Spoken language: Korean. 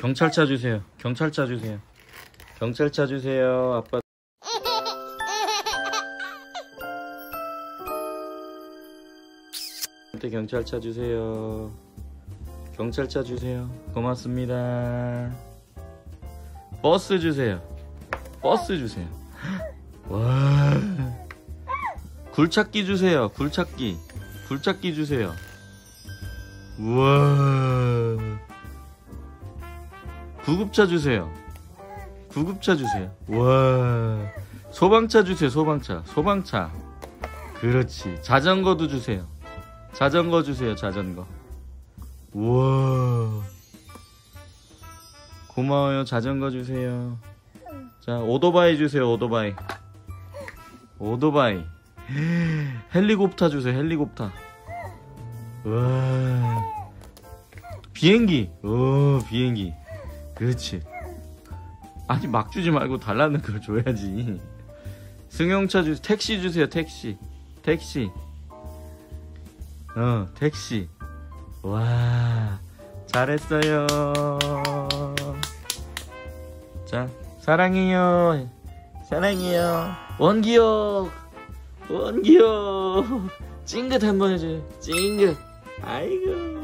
경찰차 주세요. 경찰차 주세요. 경찰차 주세요. 아빠. 경찰차 주세요. 경찰차 주세요. 고맙습니다. 버스 주세요. 버스 주세요. 와. 굴착기 주세요. 굴착기. 굴착기 주세요. 우와. 구급차 주세요. 구급차 주세요. 와. 소방차 주세요. 소방차. 소방차. 그렇지. 자전거도 주세요. 자전거 주세요. 자전거. 우와. 고마워요. 자전거 주세요. 자, 오토바이 주세요. 오토바이. 오토바이. 헬리콥터 주세요. 헬리콥터. 와. 비행기. 오, 비행기. 그렇지. 아니 막 주지 말고 달라는 걸 줘야지. 승용차 주 택시 주세요. 택시. 택시. 어, 택시. 와. 잘했어요. 자, 사랑해요. 사랑해요. 원기요. 원기요. 찡긋 한번 해줘요. 찡긋. 아이고.